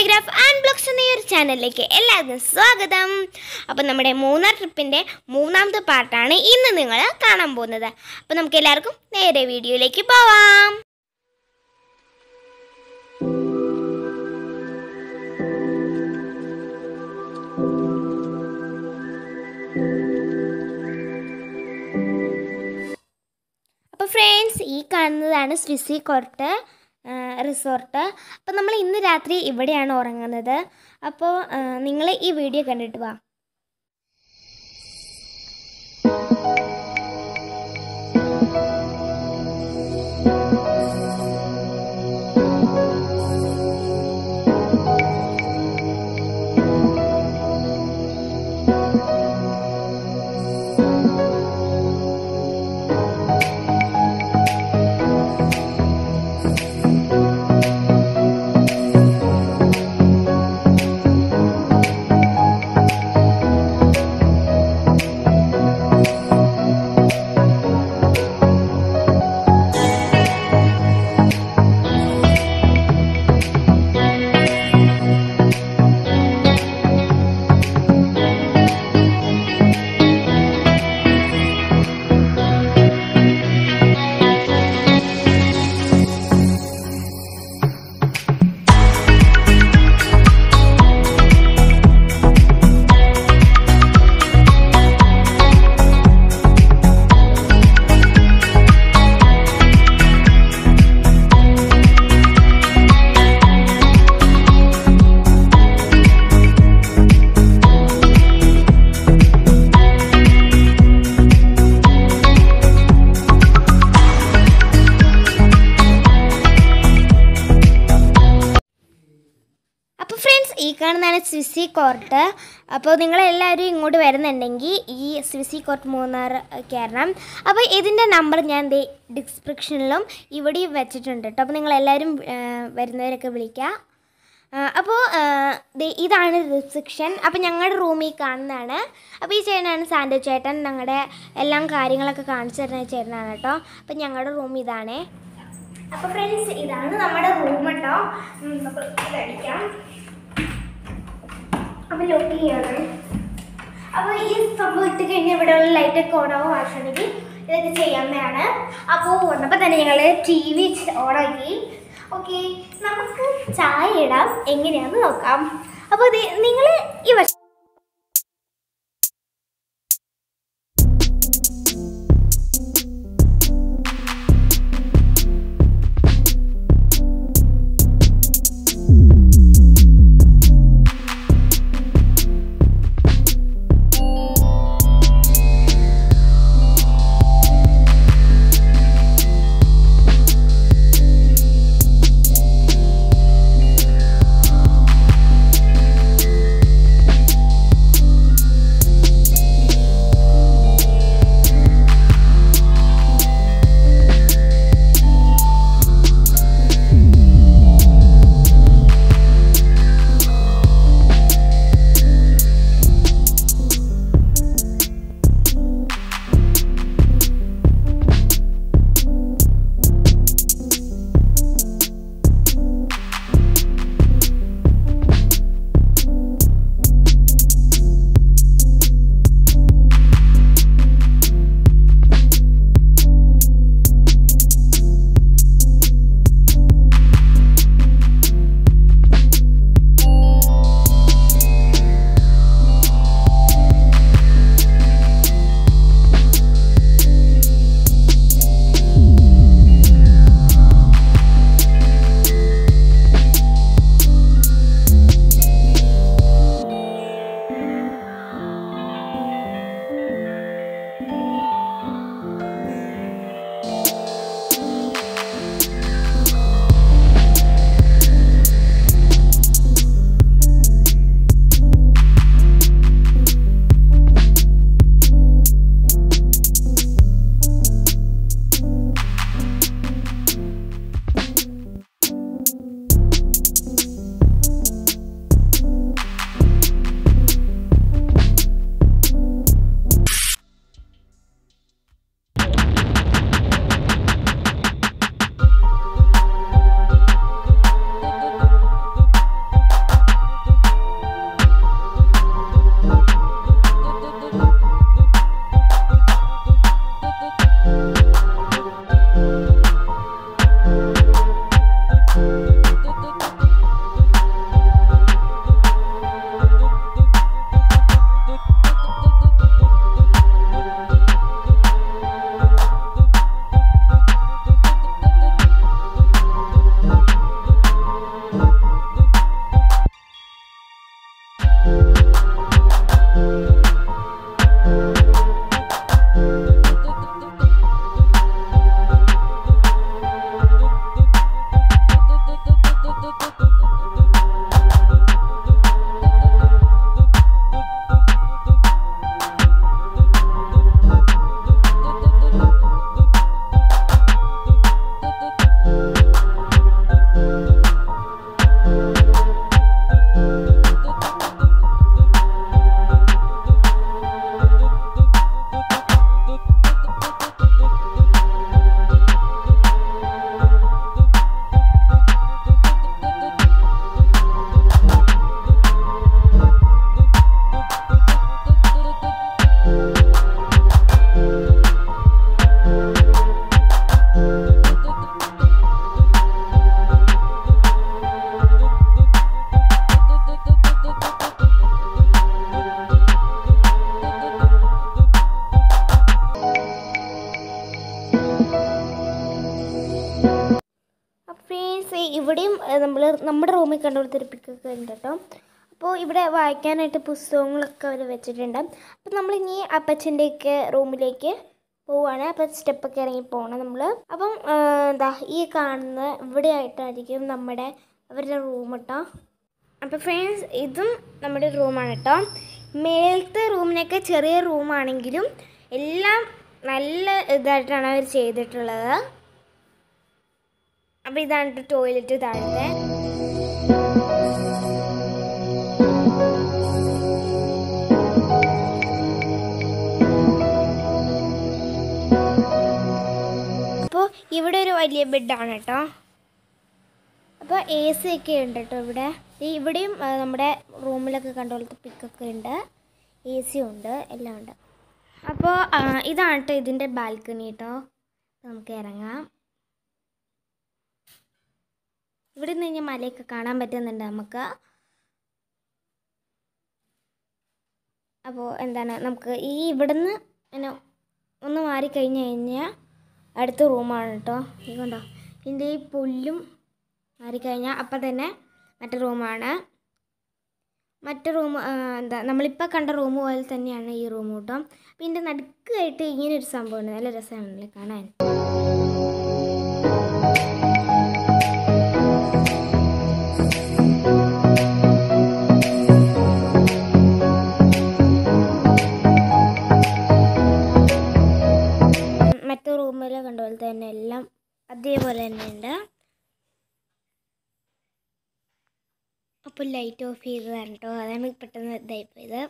Photograph and blogs എന്ന ഈ ഒരു ചാനലിലേക്ക് എല്ലാവർക്കും സ്വാഗതം. അപ്പോൾ നമ്മുടെ മൂന്നാർ ട്രിപ്പിന്റെ മൂന്നാമത്തെ പാർട്ടാണ് ഇന്ന് നിങ്ങൾ കാണാൻ പോകുന്നത്. അപ്പോൾ നമുക്ക് എല്ലാവർക്കും നേരെ വീഡിയോയിലേക്ക് പോവാം. അപ്പോൾ ഫ്രണ്ട്സ് ഈ കാണുന്നതാണ് സ്വിസി കോർട്ട്. റിസോർട്ട്. അപ്പോൾ നമ്മൾ ഇന്ന് രാത്രി ഇവിടെയാണ് ഉറങ്ങുന്നത്. അപ്പോൾ നിങ്ങൾ ഈ വീഡിയോ കണ്ടിട്ട് വാ. സ്വിസി കോർട്ട്. അപ്പോൾ നിങ്ങളെല്ലാവരും ഇങ്ങോട്ട് വരുന്നുണ്ടെങ്കിൽ ഈ സ്വിസി കോർട്ട് മൂന്നാർ കയറണം. അപ്പോൾ ഇതിന്റെ നമ്പർ ഞാൻ ദേ ഡിസ്ക്രിപ്ഷനിലും ഇവിടെയും വെച്ചിട്ടുണ്ട് കേട്ടോ. അപ്പോൾ നിങ്ങളെല്ലാവരും വരുന്നവരൊക്കെ വിളിക്കുക. അപ്പോൾ ഇതാണ് റിസപ്ഷൻ. അപ്പോൾ ഞങ്ങളുടെ റൂമിൽ കാണുന്നതാണ്. അപ്പോൾ ഈ ചേട്ടനാണ് സാൻഡോ ചേട്ടൻ. ഞങ്ങളുടെ എല്ലാം കാര്യങ്ങളൊക്കെ കാണിച്ചു തരുന്ന ചേട്ടനാണ് കേട്ടോ. അപ്പോൾ ഞങ്ങളുടെ റൂം ഇതാണ്. അപ്പോൾ ഫ്രണ്ട്സ് ഇതാണ് നമ്മുടെ റൂം കേട്ടോ. നമുക്ക് ഇതടിക്കാം അപ്പോൾ ലോക്ക് ചെയ്യാണ്. അപ്പോൾ ഈ സംഭവം ഇട്ട് കഴിഞ്ഞാൽ ഇവിടെയുള്ള ലൈറ്റൊക്കെ ഓണാവും ആവശ്യമുണ്ടെങ്കിൽ ഇതൊക്കെ ചെയ്യാവുന്നതാണ് അപ്പോൾ വന്നപ്പോൾ തന്നെ ഞങ്ങൾ ടി വി ഓണാക്കി ഓക്കെ നമുക്ക് ചായ ഇടാം. എങ്ങനെയാണെന്ന് നോക്കാം. അപ്പോൾ നിങ്ങൾ ഈ നമ്മുടെ റൂമിൽ കണ്ടുകൊടുത്തൊരു പിക്കൊക്കെ ഉണ്ട് കേട്ടോ അപ്പോൾ ഇവിടെ വായിക്കാനായിട്ട് പുസ്തകങ്ങളൊക്കെ അവർ വെച്ചിട്ടുണ്ട്. അപ്പോൾ നമ്മളിനി അപ്പച്ചന്റെയൊക്കെ റൂമിലേക്ക് പോവുകയാണ് അപ്പോൾ സ്റ്റെപ്പൊക്കെ ഇറങ്ങി പോകണം നമ്മൾ അപ്പം എന്താ ഈ കാണുന്ന ഇവിടെ ആയിട്ടായിരിക്കും നമ്മുടെ അവരുടെ റൂം കേട്ടോ അപ്പോൾ ഫ്രണ്ട്സ് ഇതും നമ്മുടെ റൂമാണ് കേട്ടോ മേലത്തെ റൂമിനൊക്കെ ചെറിയ റൂമാണെങ്കിലും എല്ലാം നല്ല ഇതായിട്ടാണ് അവർ ചെയ്തിട്ടുള്ളത്. അപ്പോൾ ഇതാണ് ടോയ്ലറ്റ് താഴത്തെ. അപ്പോൾ ഇവിടെ ഒരു വലിയ ബെഡാണ് കേട്ടോ അപ്പോൾ എ സി ഒക്കെ ഉണ്ട് കേട്ടോ ഇവിടെ. ഇവിടെയും നമ്മുടെ റൂമിലൊക്കെ കണ്ട പിക്കൊക്കെ ഉണ്ട്. എ സി ഉണ്ട് എല്ലാം ഉണ്ട്. അപ്പോൾ ഇതാണ് കേട്ടോ ഇതിന്റെ ബാൽക്കണി കേട്ടോ നമുക്ക് ഇറങ്ങാം. ഇവിടെ നിന്ന് കഴിഞ്ഞാൽ മലയൊക്കെ കാണാൻ പറ്റുന്നുണ്ട് നമുക്ക്. അപ്പോൾ എന്താണ് നമുക്ക് ഈ ഇവിടുന്ന് പിന്നെ ഒന്ന് മാറിക്കഴിഞ്ഞ് കഴിഞ്ഞാൽ അടുത്ത റൂമാണ് കേട്ടോ ഇതുകൊണ്ടോ കണ്ടോ ഇതിന്റെ ഈ പുല്ലും മാറിക്കഴിഞ്ഞാൽ അപ്പം തന്നെ മറ്റേ റൂമാണ്. മറ്റേ റൂം എന്താ നമ്മളിപ്പോൾ കണ്ട റൂം പോലെ തന്നെയാണ് ഈ റൂം കേട്ടോ അപ്പം ഇതിന്റെ നടുക്കായിട്ട് ഇങ്ങനെ ഒരു സംഭവമുണ്ട് നല്ല രസമാണല്ലേ കാണാൻ. തന്നെ എല്ലാം അതേപോലെ തന്നെ ഉണ്ട് അപ്പോൾ ലൈറ്റ് ഓഫ് ചെയ്തതാണ് കേട്ടോ അതാണ് പെട്ടെന്ന് ഇതായിപ്പോയത്.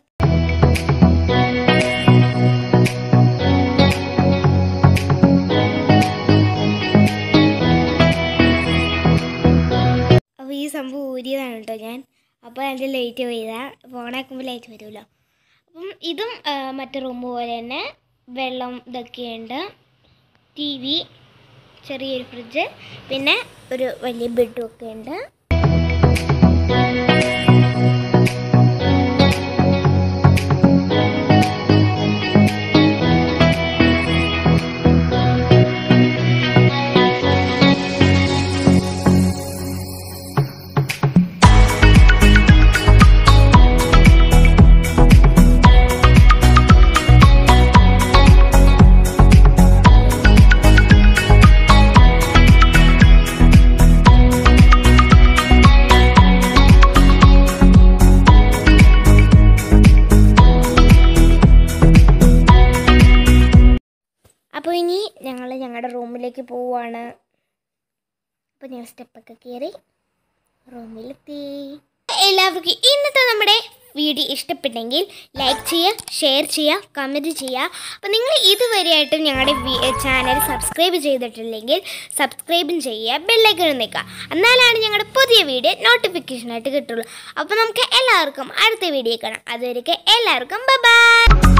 അപ്പോൾ ഈ സംഭവം ഊരിയതാണ് കേട്ടോ ഞാൻ. അപ്പോൾ അതിന്റെ ലൈറ്റ് പോയതാ ഫോണാക്കുമ്പോൾ ലൈറ്റ് വരുമല്ലോ അപ്പം ഇതും മറ്റേ റൂം പോലെ തന്നെ വെള്ളം ഇതൊക്കെയുണ്ട്. ടി വി ചെറിയൊരു ഫ്രിഡ്ജ് പിന്നെ ഒരു വലിയ ബെഡും ഒക്കെ ഉണ്ട്. അപ്പോൾ ഇനി ഞങ്ങൾ ഞങ്ങളുടെ റൂമിലേക്ക് പോവുകയാണ് അപ്പോൾ ഞാൻ സ്റ്റെപ്പൊക്കെ കയറി റൂമിലെത്തി. എല്ലാവർക്കും ഇന്നത്തെ നമ്മുടെ വീഡിയോ ഇഷ്ടപ്പെട്ടെങ്കിൽ ലൈക്ക് ചെയ്യുക ഷെയർ ചെയ്യുക കമന്റ് ചെയ്യുക അപ്പോൾ നിങ്ങൾ ഇതുവരെയായിട്ടും ഞങ്ങളുടെ ചാനൽ സബ്സ്ക്രൈബ് ചെയ്തിട്ടില്ലെങ്കിൽ സബ്സ്ക്രൈബും ചെയ്യുക ബെല്ലൈക്കൺ നിൽക്കുക എന്നാലാണ് ഞങ്ങളുടെ പുതിയ വീഡിയോ നോട്ടിഫിക്കേഷനായിട്ട് കിട്ടുള്ളൂ. അപ്പോൾ നമുക്ക് എല്ലാവർക്കും അടുത്ത വീഡിയോ കാണാം. അതുവരെയൊക്കെ എല്ലാവർക്കും ബൈ